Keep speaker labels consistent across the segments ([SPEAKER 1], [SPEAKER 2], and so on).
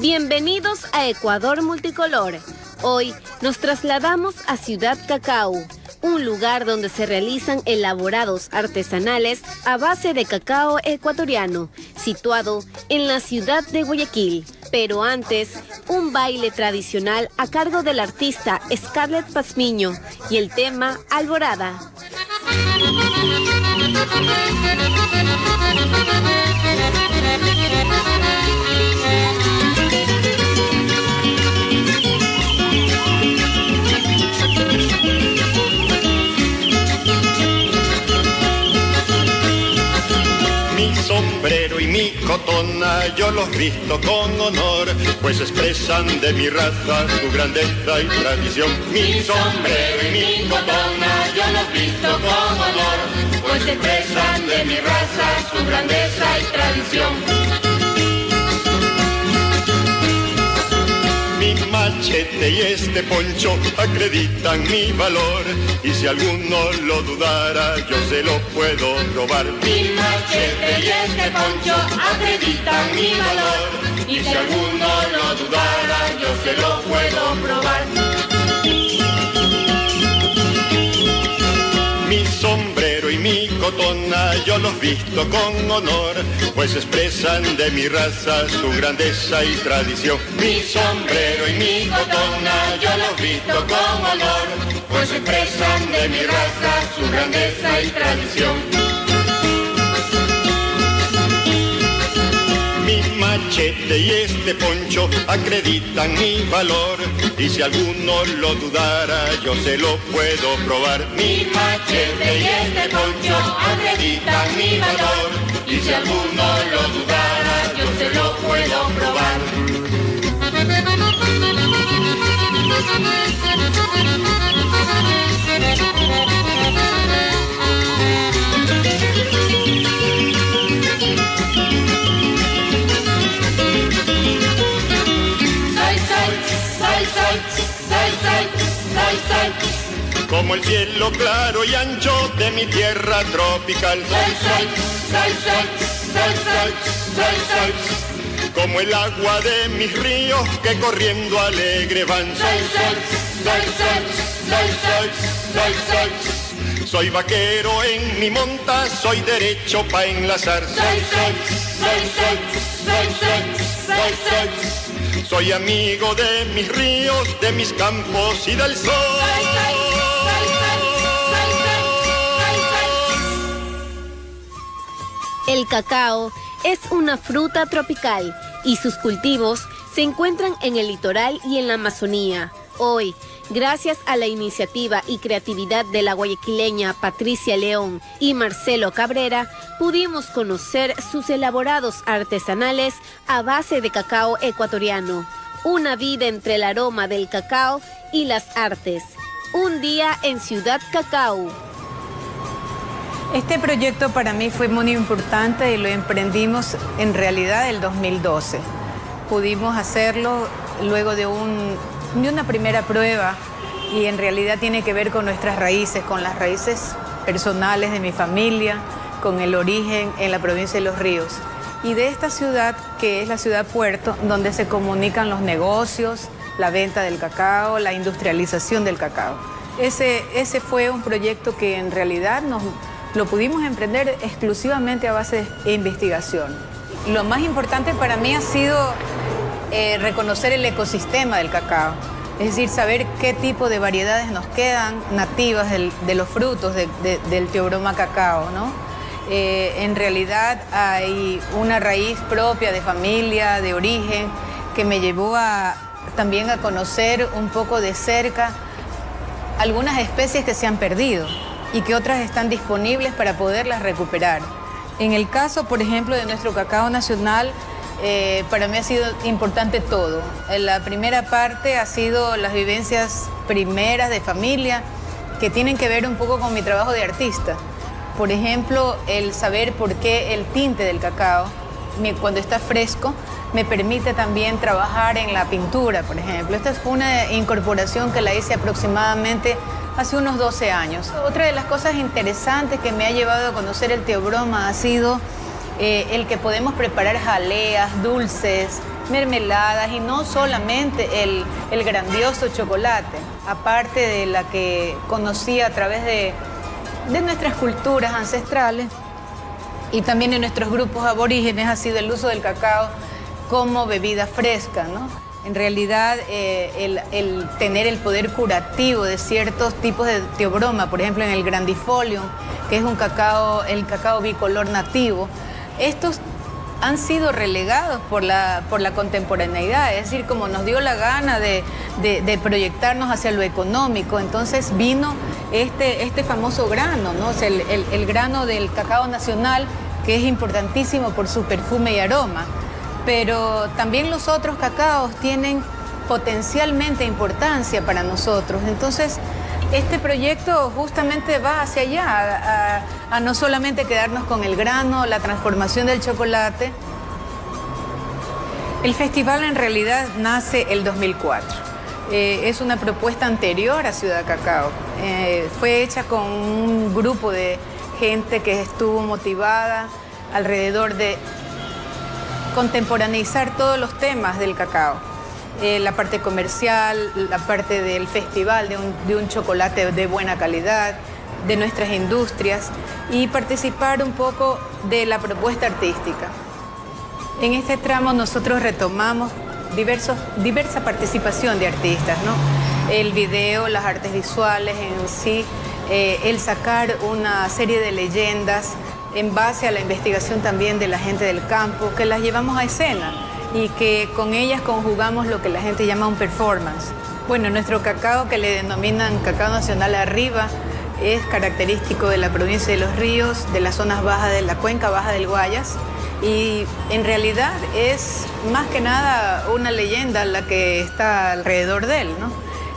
[SPEAKER 1] Bienvenidos a Ecuador Multicolor. Hoy nos trasladamos a Ciudad Cacao, un lugar donde se realizan elaborados artesanales a base de cacao ecuatoriano, situado en la ciudad de Guayaquil. Pero antes, un baile tradicional a cargo del artista Scarlett Pazmiño y el tema Alborada.
[SPEAKER 2] Sombrero y mi cotona yo los visto con honor, pues expresan de mi raza su grandeza y tradición.
[SPEAKER 3] Mi sombrero y mi cotona yo los visto con honor, pues expresan de mi raza su grandeza y tradición.
[SPEAKER 2] Mi machete y este poncho acreditan mi valor y si alguno lo dudara yo se lo puedo robar.
[SPEAKER 3] Mi machete y este poncho acreditan mi valor y si alguno lo dudara yo se lo puedo probar.
[SPEAKER 2] Yo los visto con honor, pues expresan de mi raza su grandeza y tradición.
[SPEAKER 3] Mi sombrero y mi cotona yo los visto con honor, pues expresan de mi raza su grandeza y tradición.
[SPEAKER 2] Machete y este poncho acreditan mi valor y si alguno lo dudara yo se lo puedo probar.
[SPEAKER 3] Mi machete y este poncho acreditan mi valor y si alguno lo dudara yo se lo puedo probar.
[SPEAKER 2] Como el cielo claro y ancho de mi tierra tropical. como el agua de mis ríos que corriendo alegre van. Soy vaquero en mi monta, soy derecho pa' enlazar. Soy amigo de mis ríos, de mis campos y del sol.
[SPEAKER 1] El cacao es una fruta tropical y sus cultivos se encuentran en el litoral y en la Amazonía. Hoy, gracias a la iniciativa y creatividad de la guayaquileña Patricia León y Marcelo Cabrera, pudimos conocer sus elaborados artesanales a base de cacao ecuatoriano. Una vida entre el aroma del cacao y las artes. Un día en Ciudad Cacao.
[SPEAKER 4] Este proyecto para mí fue muy importante y lo emprendimos en realidad el 2012. Pudimos hacerlo luego de, un, de una primera prueba y en realidad tiene que ver con nuestras raíces, con las raíces personales de mi familia, con el origen en la provincia de Los Ríos y de esta ciudad que es la ciudad puerto, donde se comunican los negocios, la venta del cacao, la industrialización del cacao. Ese, ese fue un proyecto que en realidad nos lo pudimos emprender exclusivamente a base de investigación. Lo más importante para mí ha sido eh, reconocer el ecosistema del cacao, es decir, saber qué tipo de variedades nos quedan nativas de los frutos del teobroma cacao, ¿no? Eh, en realidad hay una raíz propia de familia, de origen, que me llevó a, también a conocer un poco de cerca algunas especies que se han perdido y que otras están disponibles para poderlas recuperar. En el caso, por ejemplo, de nuestro cacao nacional, eh, para mí ha sido importante todo. En la primera parte ha sido las vivencias primeras de familia que tienen que ver un poco con mi trabajo de artista. Por ejemplo, el saber por qué el tinte del cacao, cuando está fresco, me permite también trabajar en la pintura, por ejemplo. Esta fue una incorporación que la hice aproximadamente hace unos 12 años. Otra de las cosas interesantes que me ha llevado a conocer el teobroma ha sido eh, el que podemos preparar jaleas, dulces, mermeladas y no solamente el, el grandioso chocolate, aparte de la que conocí a través de, de nuestras culturas ancestrales y también en nuestros grupos aborígenes ha sido el uso del cacao como bebida fresca, ¿no? En realidad, eh, el, tener el poder curativo de ciertos tipos de teobroma, por ejemplo en el grandifolium, que es un cacao, el cacao bicolor nativo, estos han sido relegados por la, por la contemporaneidad, es decir, como nos dio la gana de, proyectarnos hacia lo económico, entonces vino este, este famoso grano, ¿no? el, el grano del cacao nacional, que es importantísimo por su perfume y aroma, pero también los otros cacaos tienen potencialmente importancia para nosotros, entonces este proyecto justamente va hacia allá, a, no solamente quedarnos con el grano, la transformación del chocolate. El festival en realidad nace el 2004. Eh, es una propuesta anterior a Ciudad Cacao. Eh, fue hecha con un grupo de gente que estuvo motivada alrededor de contemporaneizar todos los temas del cacao. Eh, la parte comercial, la parte del festival de un, chocolate de buena calidad, de nuestras industrias y participar un poco de la propuesta artística. En este tramo nosotros retomamos diversa participación de artistas, ¿no? El video, las artes visuales en sí, eh, el sacar una serie de leyendas en base a la investigación también de la gente del campo, que las llevamos a escena y que con ellas conjugamos lo que la gente llama un performance. Bueno, nuestro cacao que le denominan cacao nacional arriba es característico de la provincia de Los Ríos, de las zonas bajas de la cuenca baja del Guayas y en realidad es más que nada una leyenda la que está alrededor de él, ¿no?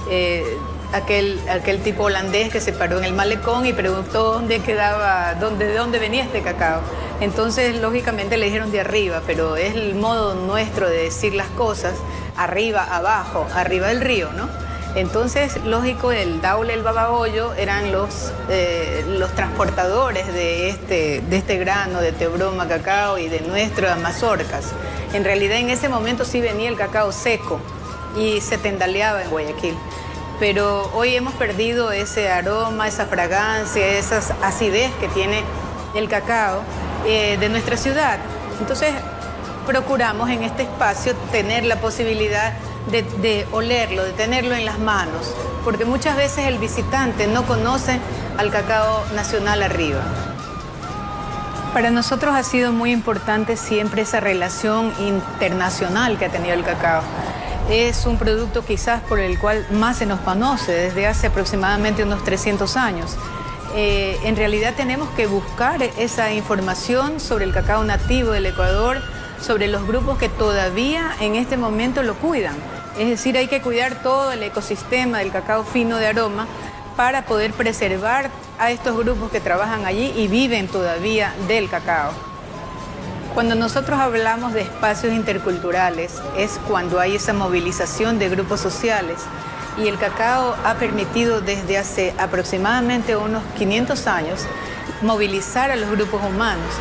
[SPEAKER 4] Eh, aquel, aquel tipo holandés que se paró en el malecón y preguntó dónde quedaba, dónde, de dónde venía este cacao. Entonces, lógicamente le dijeron de arriba, pero es el modo nuestro de decir las cosas, arriba, abajo, arriba del río, ¿no? Entonces, lógico, el Daule, el Babagoyo eran los, eh, los transportadores de este, de este grano, de teobroma, cacao y de nuestras mazorcas. En realidad, en ese momento sí venía el cacao seco y se tendaleaba en Guayaquil pero hoy hemos perdido ese aroma, esa fragancia, esa acidez que tiene el cacao eh, de nuestra ciudad. Entonces, procuramos en este espacio tener la posibilidad de, olerlo, de tenerlo en las manos, porque muchas veces el visitante no conoce al cacao nacional arriba. Para nosotros ha sido muy importante siempre esa relación internacional que ha tenido el cacao es un producto quizás por el cual más se nos conoce desde hace aproximadamente unos 300 años. Eh, en realidad tenemos que buscar esa información sobre el cacao nativo del Ecuador, sobre los grupos que todavía en este momento lo cuidan. Es decir, hay que cuidar todo el ecosistema del cacao fino de aroma para poder preservar a estos grupos que trabajan allí y viven todavía del cacao. Cuando nosotros hablamos de espacios interculturales es cuando hay esa movilización de grupos sociales y el cacao ha permitido desde hace aproximadamente unos 500 años movilizar a los grupos humanos.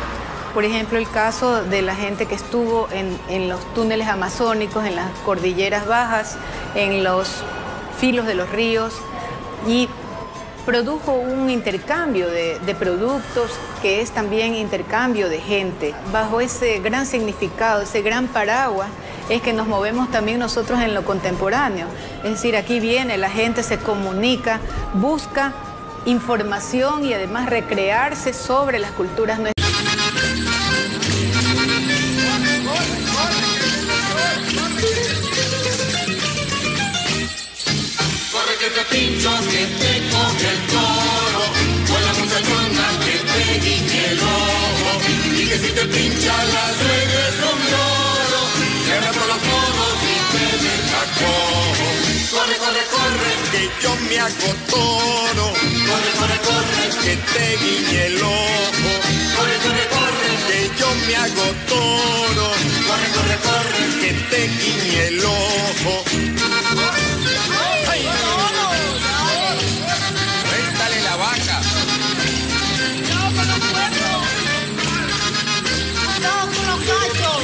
[SPEAKER 4] Por ejemplo, el caso de la gente que estuvo en, los túneles amazónicos, en las cordilleras bajas, en los filos de los ríos y produjo un intercambio de, productos que es también intercambio de gente. Bajo ese gran significado, ese gran paraguas, es que nos movemos también nosotros en lo contemporáneo. Es decir, aquí viene, la gente se comunica, busca información y además recrearse sobre las culturas nuestras.
[SPEAKER 3] Corre, corre, corre. Que te guiñe el ojo. Corre, corre, corre. Que yo me hago toro. Corre, corre, corre. Que te guiñe el ojo. ¡Ay! Réntale la vaca. ¡Chao con los pueblos! ¡Chao con los gachos!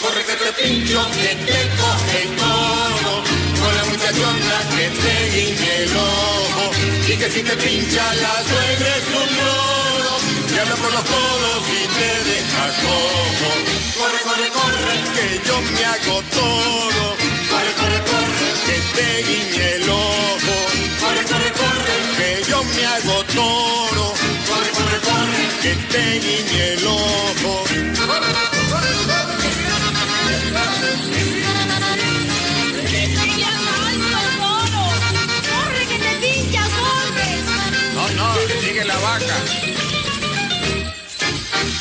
[SPEAKER 3] Corre que te pincho, que te coge. Que te guiñe el ojo. Y que si te pincha la suegra es un loro. Te habla por los codos y te deja cojo. Corre, corre, corre, que yo me hago todo. Corre, corre, corre, que te guiñe el ojo. Corre, corre, corre, que yo me hago toro. Corre, corre, corre, que te guiñe el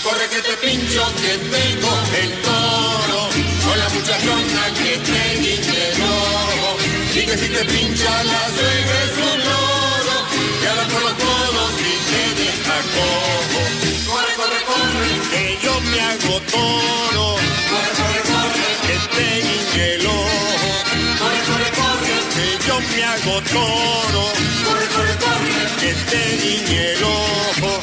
[SPEAKER 5] Corre que te
[SPEAKER 3] pincho, que tengo el toro. Con la muchachona que te el ojo. Y que si te pincha la suegra es un loro. Te habla por los codos y te deja cojo. Corre, corre, corre, que yo me hago toro. Corre, corre, corre, que te. Corre, corre, corre, que yo me hago toro. Corre, corre, corre, que te el ojo.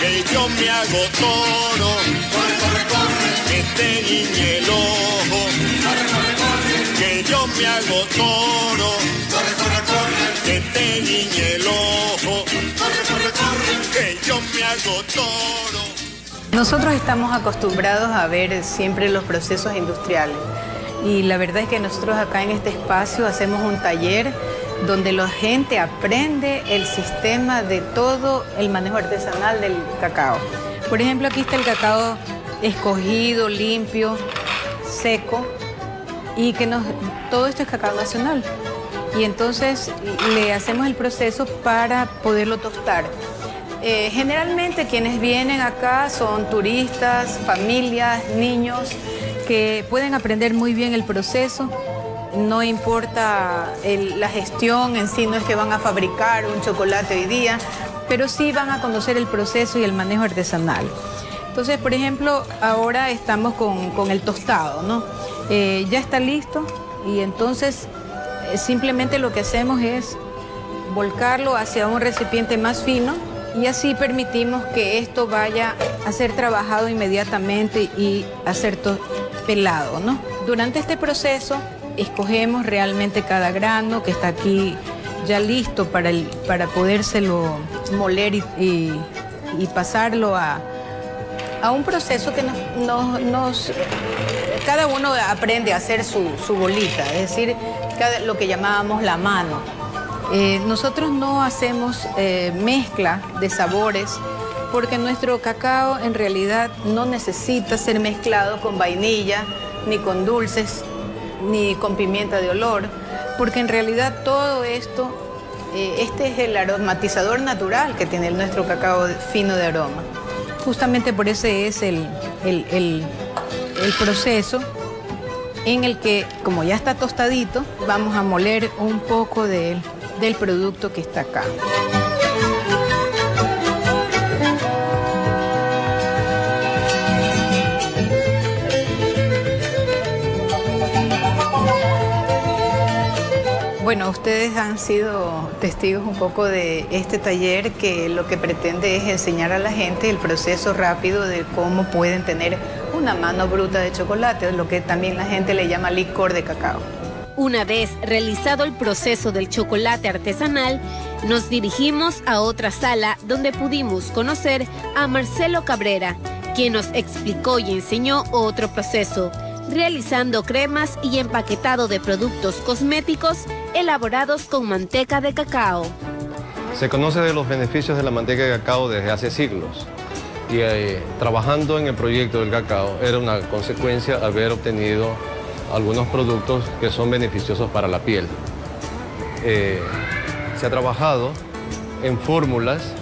[SPEAKER 3] Que yo me hago toro. Corre, corre, corre, que te guiñe el ojo. Corre, corre, corre, que yo me hago toro. Corre, corre, corre, que te guiñe el ojo. Corre, corre, corre, que yo me hago toro.
[SPEAKER 4] Nosotros estamos acostumbrados a ver siempre los procesos industriales y la verdad es que nosotros acá en este espacio hacemos un taller donde la gente aprende el sistema de todo el manejo artesanal del cacao. Por ejemplo, aquí está el cacao escogido, limpio, seco y que nos, todo esto es cacao nacional. Y entonces le hacemos el proceso para poderlo tostar. Eh, generalmente quienes vienen acá son turistas, familias, niños que pueden aprender muy bien el proceso. No importa la gestión en sí, no es que van a fabricar un chocolate hoy día, pero sí van a conocer el proceso y el manejo artesanal. Entonces, por ejemplo, ahora estamos con, con el tostado, ¿no? Eh, ya está listo y entonces eh, simplemente lo que hacemos es volcarlo hacia un recipiente más fino y así permitimos que esto vaya a ser trabajado inmediatamente y a ser pelado, ¿no? Durante este proceso escogemos realmente cada grano que está aquí ya listo para, el, para podérselo moler y, y- pasarlo a, a un proceso que nos, nos- nos- cada uno aprende a hacer su, su bolita, es decir, cada- lo que llamábamos la mano. Eh, nosotros no hacemos eh, mezcla de sabores porque nuestro cacao en realidad no necesita ser mezclado con vainilla, ni con dulces, ni con pimienta de olor, porque en realidad todo esto, eh, este es el aromatizador natural que tiene nuestro cacao fino de aroma. Justamente por ese es el, el- el- proceso en el que, como ya está tostadito, vamos a moler un poco de- del producto que está acá. Bueno, ustedes han sido testigos un poco de este taller que lo que pretende es enseñar a la gente el proceso rápido de cómo pueden tener una mano bruta de chocolate, lo que también la gente le llama licor de cacao.
[SPEAKER 1] Una vez realizado el proceso del chocolate artesanal, nos dirigimos a otra sala donde pudimos conocer a Marcelo Cabrera, quien nos explicó y enseñó otro proceso, realizando cremas y empaquetado de productos cosméticos elaborados con manteca de cacao.
[SPEAKER 6] Se conoce de los beneficios de la manteca de cacao desde hace siglos. Y eh, trabajando en el proyecto del cacao era una consecuencia haber obtenido algunos productos que son beneficiosos para la piel. Eh, se ha trabajado en fórmulas,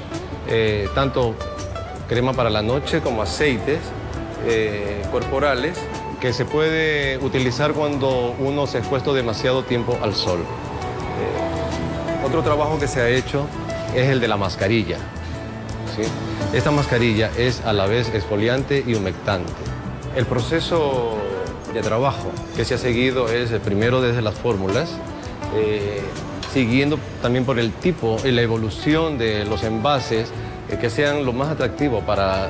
[SPEAKER 6] eh, tanto crema para la noche como aceites corporales, que se puede utilizar cuando uno se ha expuesto demasiado tiempo al sol. Otro trabajo que se ha hecho es el de la mascarilla. ¿sí? Esta mascarilla es a la vez exfoliante y humectante. El proceso de trabajo que se ha seguido es eh, primero desde las fórmulas, eh, siguiendo también por el tipo y la evolución de los envases eh, que sean lo más atractivos para,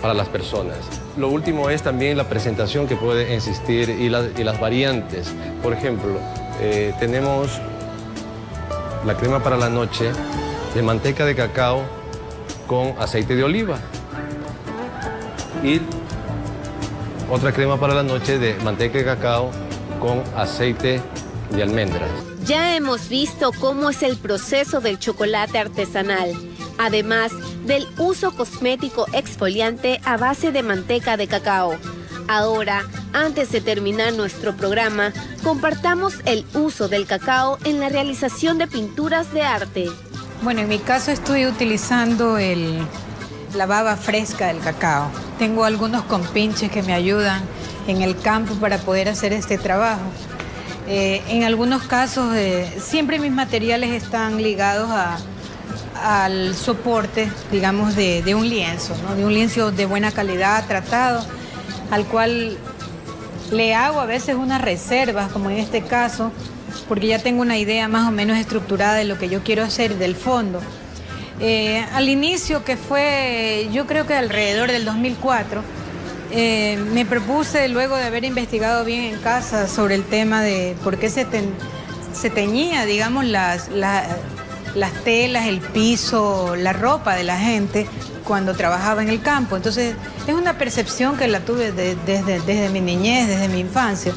[SPEAKER 6] para las personas. Lo último es también la presentación que puede existir y, las variantes. Por ejemplo, eh, tenemos la crema para la noche de manteca de cacao con aceite de oliva. Y otra crema para la noche de manteca de cacao con aceite de almendras.
[SPEAKER 1] Ya hemos visto cómo es el proceso del chocolate artesanal, además del uso cosmético exfoliante a base de manteca de cacao. Ahora, antes de terminar nuestro programa, compartamos el uso del cacao en la realización de pinturas de arte.
[SPEAKER 4] Bueno, en mi caso estoy utilizando la baba fresca del cacao. Tengo algunos compinches que me ayudan en el campo para poder hacer este trabajo. Eh, en algunos casos, eh, siempre mis materiales están ligados al soporte, digamos, de, un lienzo, de un lienzo de buena calidad, tratado, al cual le hago a veces unas reservas, como en este caso, porque ya tengo una idea más o menos estructurada de lo que yo quiero hacer del fondo. Eh, al inicio, que fue yo creo que alrededor del 2004, eh, me propuse, luego de haber investigado bien en casa sobre el tema de por qué se, se teñía, digamos, las, las telas, el piso, la ropa de la gente cuando trabajaba en el campo. Entonces, es una percepción que la tuve desde, desde mi niñez, desde mi infancia.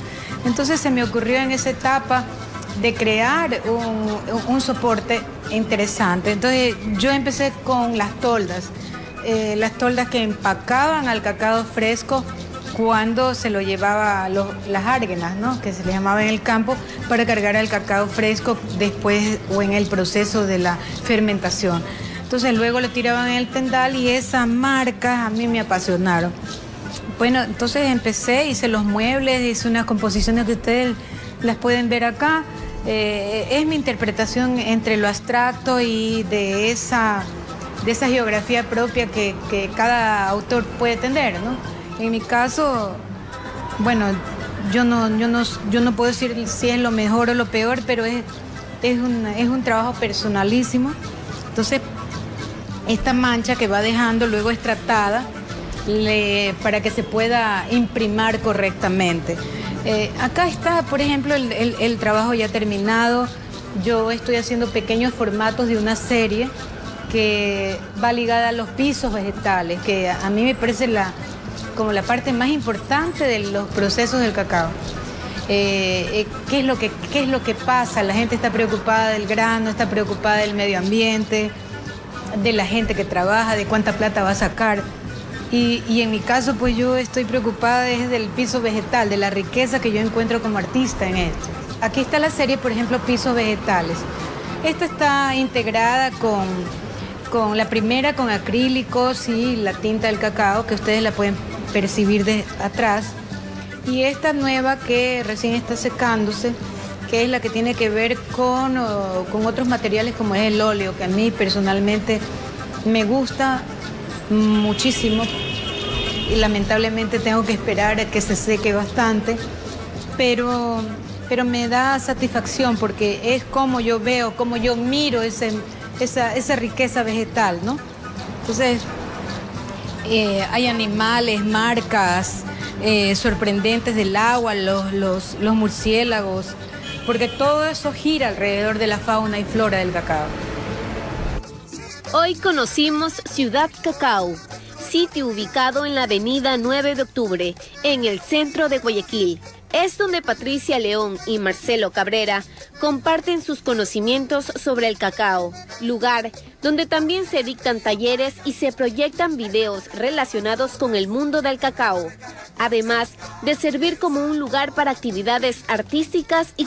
[SPEAKER 4] Entonces, se me ocurrió en esa etapa de crear un, un soporte interesante. Entonces, yo empecé con las toldas eh, las toldas que empacaban al cacao fresco cuando se lo llevaba las árguenas, ¿no? que se le llamaba en el campo, para cargar el cacao fresco después o en el proceso de la fermentación. Entonces luego lo tiraban en el tendal y esas marcas a mí me apasionaron. Bueno, entonces empecé, hice los muebles, hice unas composiciones que ustedes las pueden ver acá. Eh, es mi interpretación entre lo abstracto y de esa de esa geografía propia que, cada autor puede tener, ¿no? En mi caso, bueno, yo no, yo no, yo no puedo decir si es lo mejor o lo peor, pero es, es, un, es un trabajo personalísimo. Entonces, esta mancha que va dejando luego es tratada para que se pueda imprimar correctamente. Eh, acá está, por ejemplo, el, el trabajo ya terminado. Yo estoy haciendo pequeños formatos de una serie que va ligada a los pisos vegetales, que a mí me parece la, como la parte más importante de los procesos del cacao. Eh, eh, ¿qué, es lo que, ¿Qué es lo que pasa? La gente está preocupada del grano, está preocupada del medio ambiente, de la gente que trabaja, de cuánta plata va a sacar. Y, y, en mi caso, pues yo estoy preocupada desde el piso vegetal, de la riqueza que yo encuentro como artista en esto. Aquí está la serie, por ejemplo, Pisos Vegetales. Esta está integrada con con la primera con acrílicos y la tinta del cacao, que ustedes la pueden percibir de atrás. Y esta nueva que recién está secándose, que es la que tiene que ver con, con otros materiales como es el óleo, que a mí personalmente me gusta muchísimo y lamentablemente tengo que esperar a que se seque bastante, pero, pero me da satisfacción porque es como yo veo, como yo miro ese, esa, riqueza vegetal, ¿no? Entonces, eh, hay animales, marcas eh, sorprendentes del agua, los, los, los murciélagos, porque todo eso gira alrededor de la fauna y flora del cacao.
[SPEAKER 1] Hoy conocimos Ciudad Cacao, sitio ubicado en la avenida 9 de octubre, en el centro de Guayaquil es donde Patricia León y Marcelo Cabrera comparten sus conocimientos sobre el cacao, lugar donde también se dictan talleres y se proyectan videos relacionados con el mundo del cacao, además de servir como un lugar para actividades artísticas y